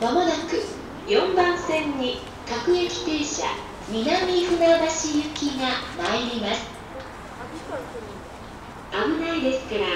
まもなく4番線に各駅停車南船橋行きが参ります。危ないですから